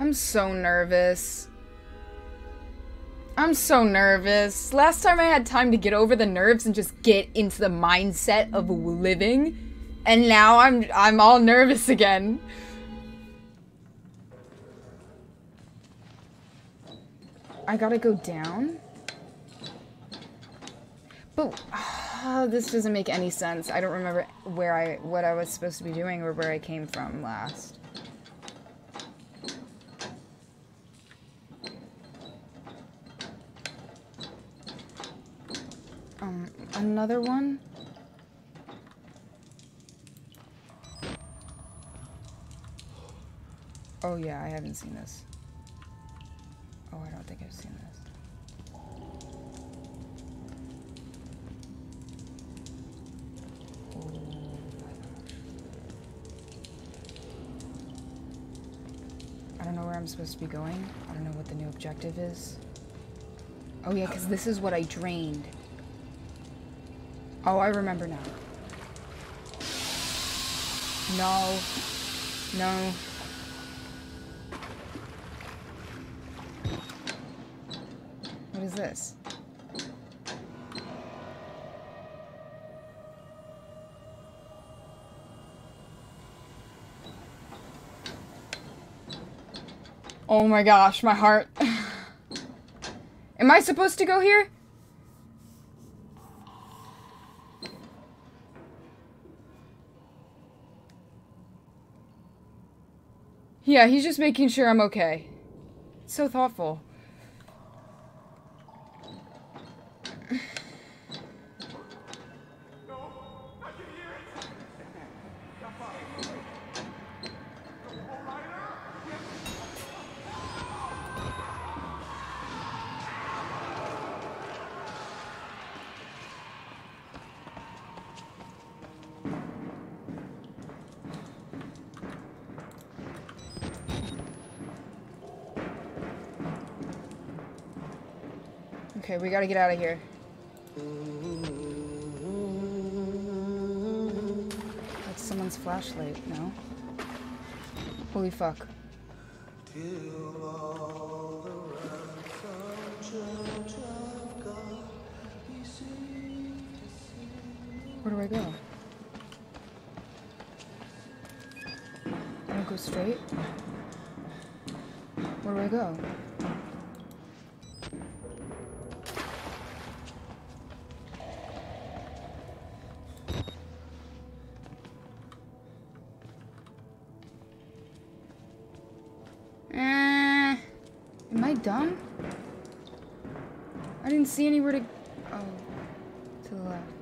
I'm so nervous. I'm so nervous. Last time I had time to get over the nerves and just get into the mindset of living, and now I'm I'm all nervous again. I gotta go down? But uh, this doesn't make any sense. I don't remember where I what I was supposed to be doing or where I came from last. Another one? Oh yeah, I haven't seen this. Oh, I don't think I've seen this. Oh. I don't know where I'm supposed to be going. I don't know what the new objective is. Oh yeah, because this is what I drained. Oh, I remember now. No. No. What is this? Oh my gosh, my heart. Am I supposed to go here? Yeah, he's just making sure I'm okay. So thoughtful. Okay, we gotta get out of here. That's someone's flashlight, no? Holy fuck. Where do I go? I go straight? Where do I go? I dumb? I didn't see anywhere to. Oh, to the left.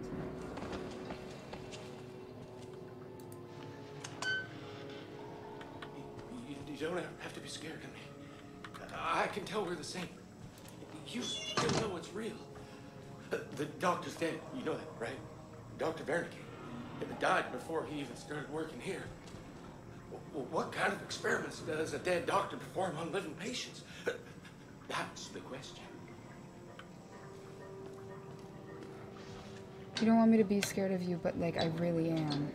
You, you don't have to be scared of me. I can tell we're the same. You still know it's real. The doctor's dead. You know that, right? Dr. Wernicke. He died before he even started working here. What kind of experiments does a dead doctor perform on living patients? That's the question. You don't want me to be scared of you, but like I really am.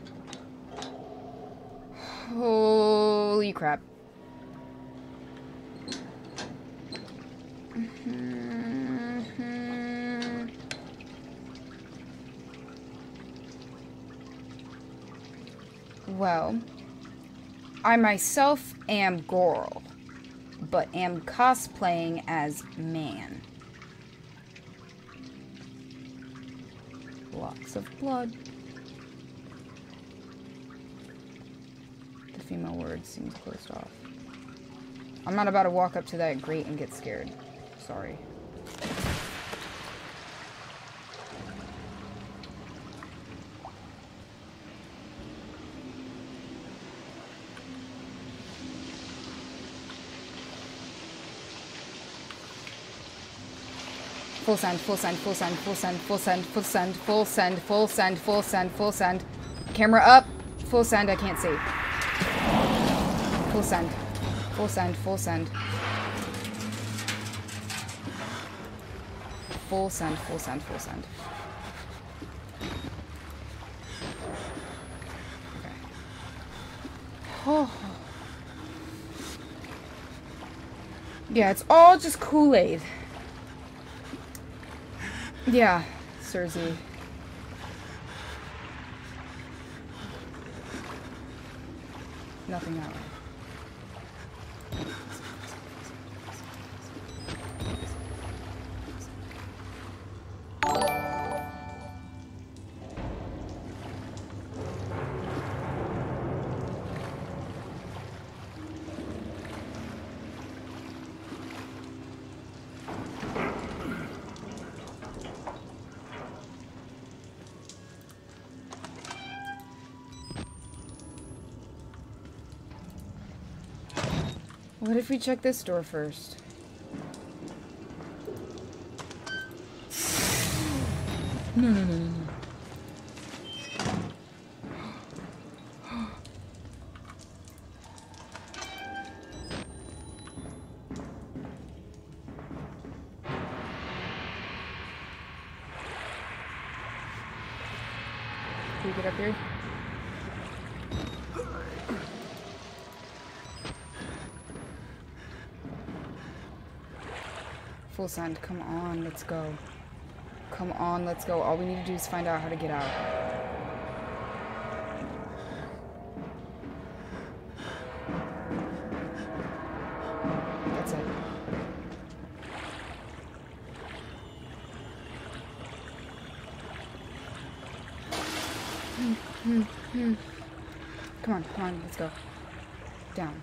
Holy crap. Mm-hmm. Well, I myself am Goral, but am cosplaying as man. Blocks of blood. The female word seems closed off. I'm not about to walk up to that grate and get scared. Sorry. Full send, full send, full send, full send, full send, full send, full send, full send, full send, full send. Camera up. Full send, I can't see. Full send. Full send, full send. Full send, full send, full send. Okay. Oh. Yeah, it's all just Kool-Aid. Yeah, Cersei. Nothing out. What if we check this door first? No, no, no, no, no. Can we get up here? Full send. Come on, let's go. Come on, let's go. All we need to do is find out how to get out. That's it. Come on, come on, let's go. Down.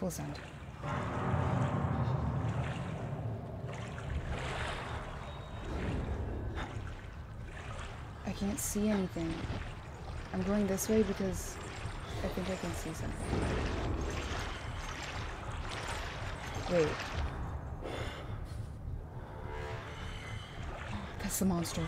Full send. Can't see anything. I'm going this way because I think I can see something. Wait. That's the monster.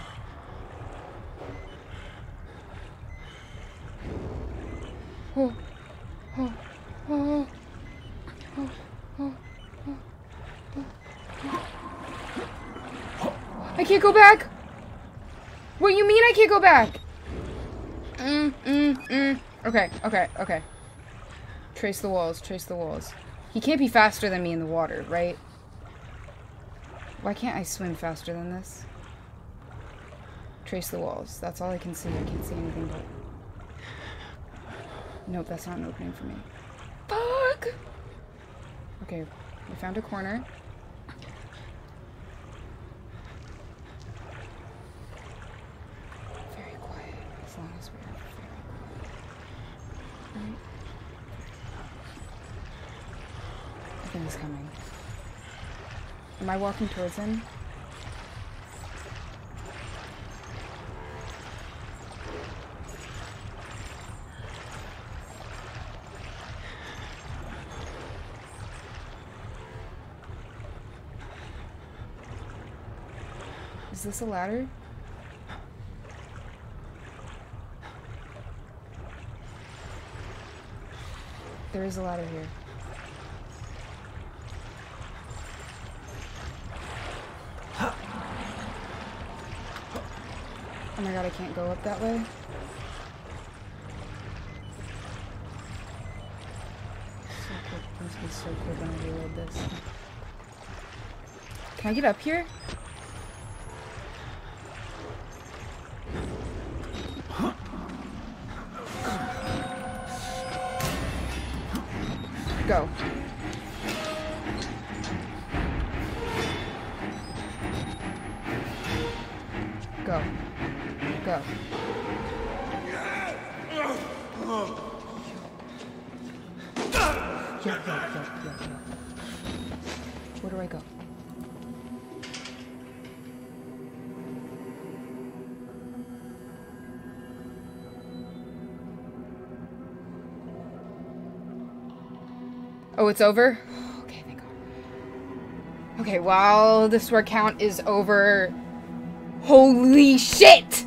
I can't go back! What you mean I can't go back? Mm, mm, mm. Okay, okay, okay. Trace the walls, trace the walls. He can't be faster than me in the water, right? Why can't I swim faster than this? Trace the walls. That's all I can see. I can't see anything but... Nope, that's not an opening for me. Fuck! Okay, we found a corner. Very quiet, as long as we're very quiet. Right? I think he's coming. Am I walking towards him? Is this a ladder? There is a ladder here. Oh my god, I can't go up that way. So quick. Must be so quick when I reload this. Can I get up here? Go. Where do I go? Oh, it's over? Okay, thank God. Okay, while the sword count is over. Holy shit!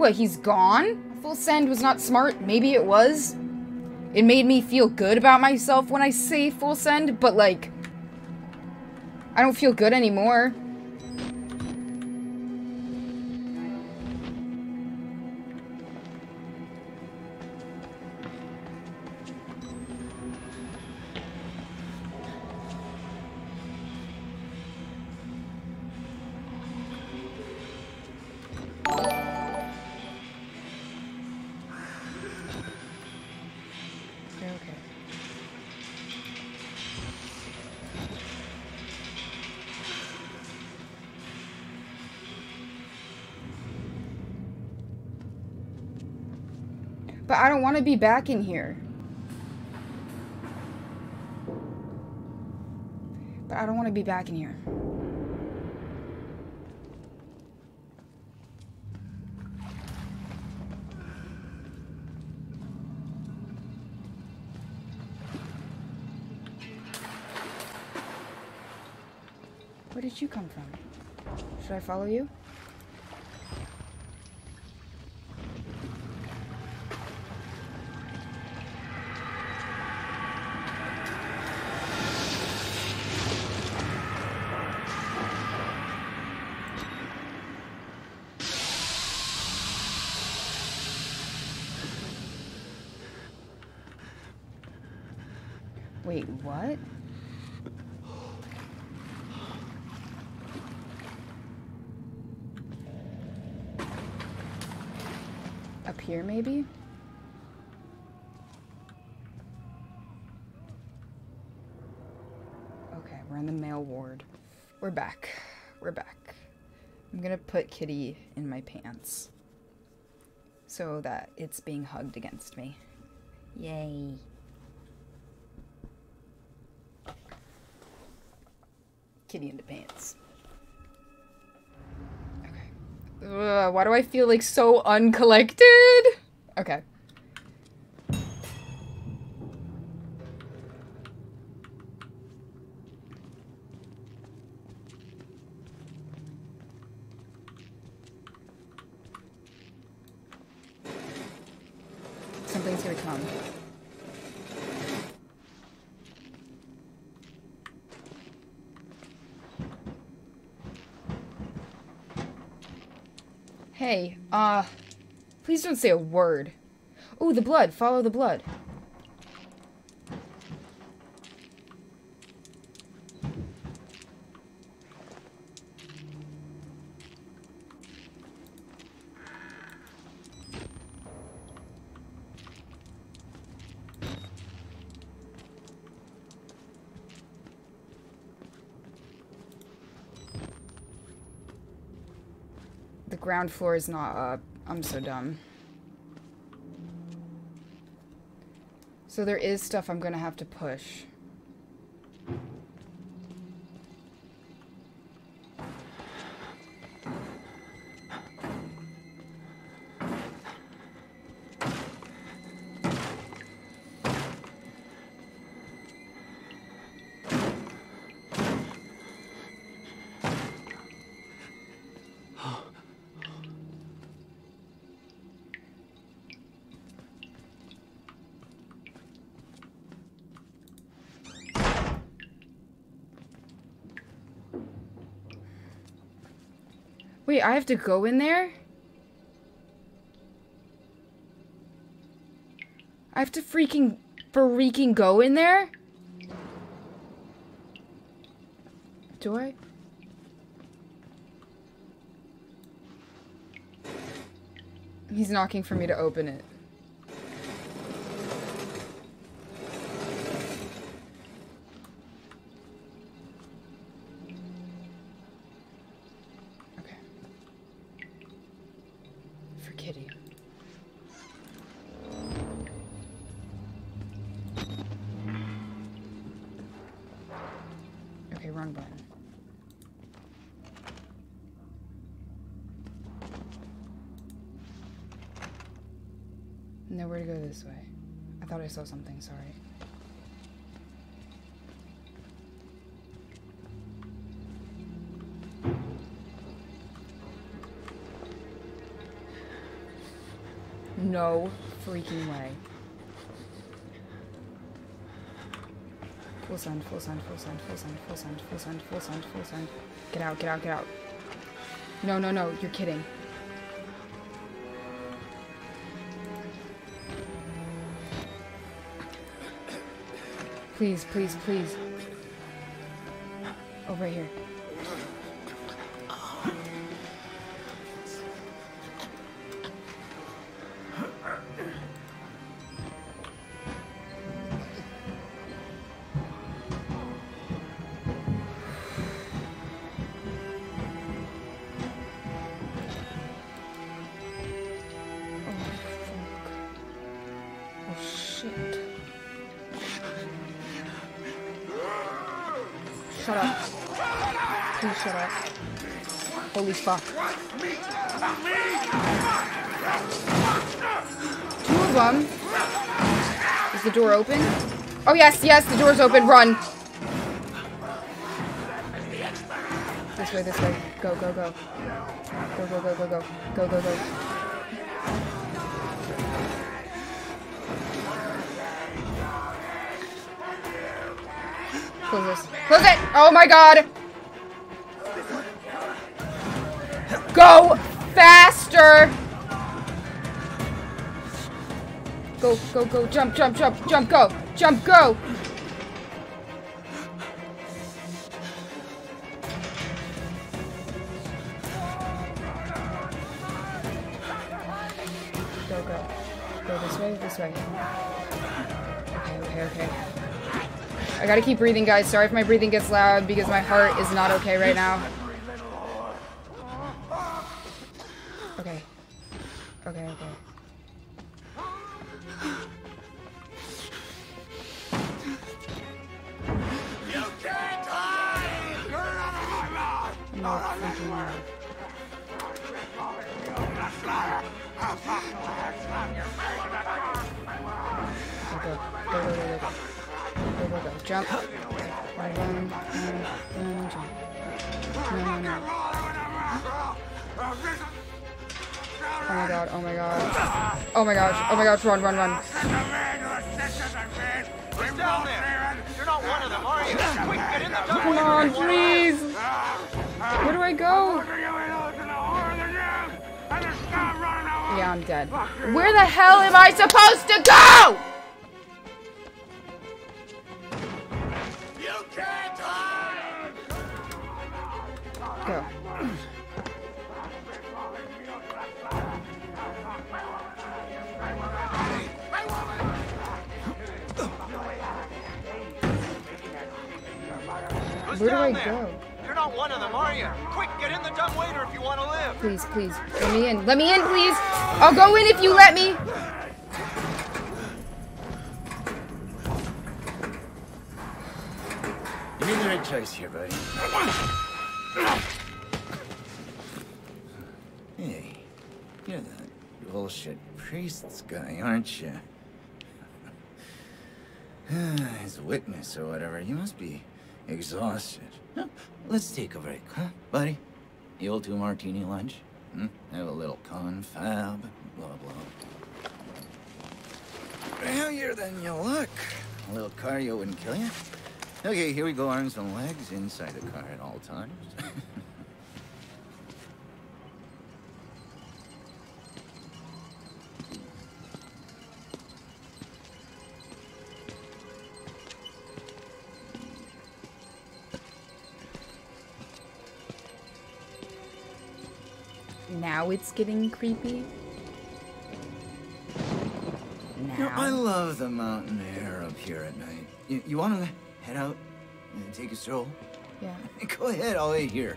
What, he's gone? Full send was not smart. Maybe it was. It made me feel good about myself when I say full send, but like. I don't feel good anymore. But I don't want to be back in here. But I don't want to be back in here. Where did you come from? Should I follow you? Wait, what? Up here, maybe? Okay, we're in the male ward. We're back. We're back. I'm gonna put Kitty in my pants. So that it's being hugged against me. Yay. Kitty in the pants. Okay. Ugh, why do I feel like so uncollected? Okay. Something's gonna come. Hey, uh, please don't say a word. Oh, the blood. Follow the blood. The ground floor is not up. I'm so dumb. So there is stuff I'm gonna have to push. Wait, I have to go in there? I have to freaking freaking go in there? Do I? He's knocking for me to open it. Okay. For Kitty. Okay, wrong button. Nowhere to go this way. I thought I saw something, sorry. No freaking way. Full send, full send, full send, full send, full send, full send, full send, full send. Get out, get out, get out. No, no, no, you're kidding. Please, please, please. Over here. Please. Holy fuck. Two of them. Is the door open? Oh, yes, yes, the door's open. Run. This way, this way. Go, go, go. Go, go, go, go, go. Go, go, go. Close this. Close it! Oh my god! Go faster! Go, go, go, jump, jump, jump, jump, go! Jump, go! Go, go. Go this way, this way. Okay, okay, okay. I gotta keep breathing, guys. Sorry if my breathing gets loud because my heart is not okay right now. Oh my god, oh my god. Oh my gosh, oh my gosh, run, run, run. Who's down there? You're not one of them, are you? Quick, get in the dugout. Come on, please! Where do I go? Yeah, I'm dead. Where the hell am I supposed to go? Where do I there? go? You're not one of them, are you? Quick, get in the dumb waiter if you want to live. Please, please, let me in. Let me in, please. I'll go in if you let me. You made the right choice here, buddy. Hey, you're the bullshit priest's guy, aren't you? As a witness or whatever, you must be exhausted. Let's take a break, huh, buddy? Old two martini lunch? Hmm? Have a little confab, blah blah. Heavier than you look. A little cardio wouldn't kill you. Okay, here we go, arms and legs inside the car at all times. Now it's getting creepy. You know, I love the mountain air up here at night. You, you want to head out and take a stroll? Yeah. Go ahead, I'll wait here.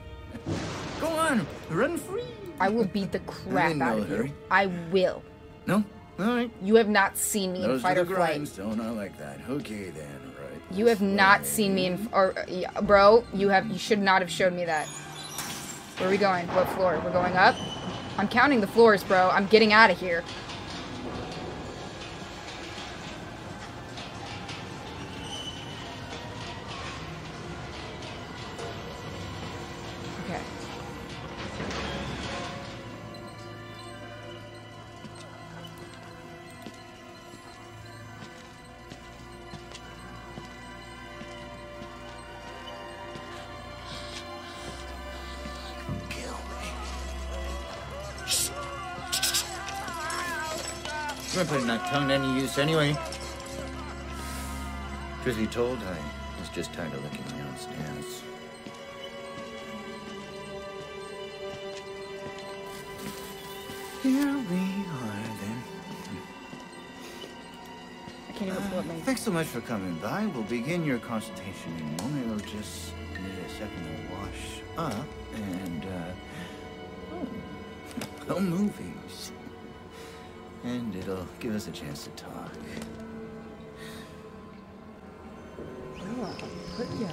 Go on, run free. I will beat the crap out of you. I will. No? All right. You have not seen me in Those fight are or the flight. grindstone. I like that. Okay then, right. You have not seen me in, or uh, yeah, bro. You have. You should not have showed me that. Where are we going? What floor? We're going up. I'm counting the floors, bro. I'm getting out of here. Putting that tongue to any use anyway. Truth be told, I was just tired of licking my own stance. Here we are then. I can't even pull up my. Thanks so much for coming by. We'll begin your consultation in a moment. It'll just need a second to wash up and, uh, oh, oh, movies. And it'll give us a chance to talk. Oh, put your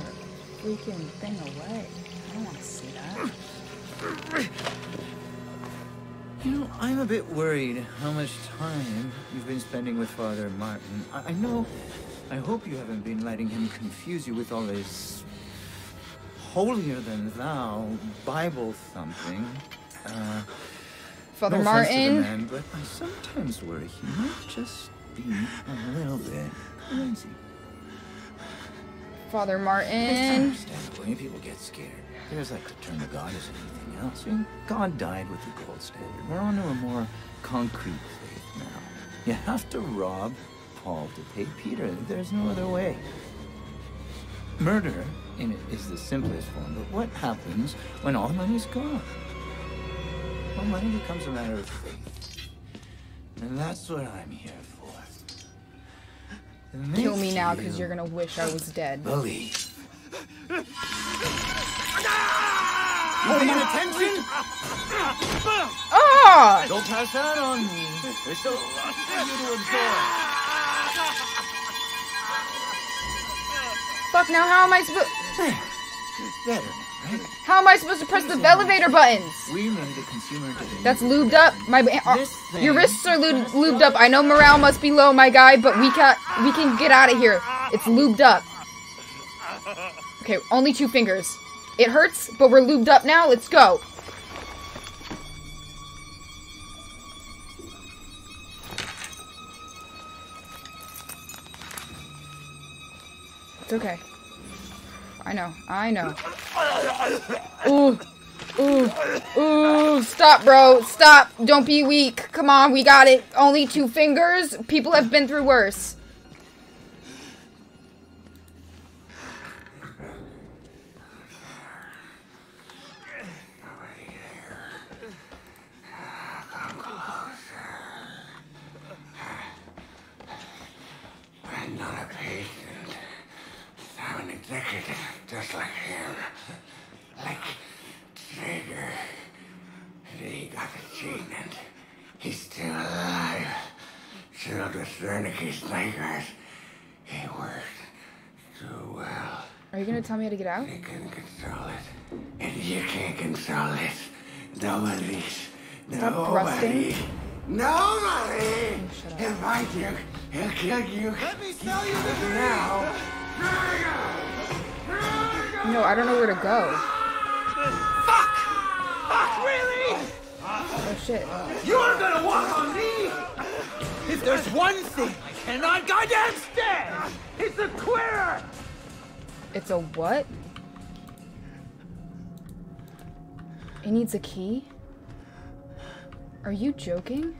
freaking thing away. I don't want to see that. You know, I'm a bit worried how much time you've been spending with Father Martin. I, I know, I hope you haven't been letting him confuse you with all this holier than thou Bible thumping. Uh, Father no the Martin. man, but I sometimes worry he might just be a little bit crazy. Father It's Martin. understandable. When people get scared, there's like to turn to God as anything else. I mean, God died with the gold standard. We're on to a more concrete faith now. You have to rob Paul to pay Peter. There's no other way. Murder in it is the simplest form, but what happens when all money's gone? Well, money becomes a matter of faith. And that's what I'm here for. Kill me makes now because you you're gonna wish I was dead. Believe. You paying attention? Ah! Don't pass out on me. There's still a lot for you to absorb. Fuck! Now how am I supposed? Better, right? How am I supposed to press the elevator buttons? We made a consumer. That's lubed up. My uh, your wrists are lubed, lubed up. I know morale must be low, my guy, but we can we can get out of here. It's lubed up. Okay, only two fingers. It hurts, but we're lubed up now. Let's go. It's okay. I know. I know. Ooh. Ooh. Ooh. Stop, bro. Stop. Don't be weak. Come on, we got it. Only two fingers. People have been through worse. I'm not a patient. I'm an executive, just like him. Like Trager. He got the gene and he's still alive. Filled with Wernicke's nightmares. He worked so well. Are you gonna tell me how to get out? They can't control it. And you can't control it. Nobody's. Stop Nobody. thrusting. Nobody. Oh, shut up. He'll you. He'll kill you. Let me tell you this now. No, I don't know where to go. Fuck! Fuck, really? Oh shit. You're gonna walk on me? If there's one thing I cannot goddamn stand, it's a quitter! It's a what? It needs a key? Are you joking?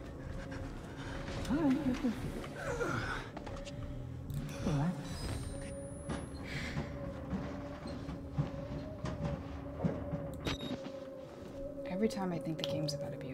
Every time I think the game's about to be.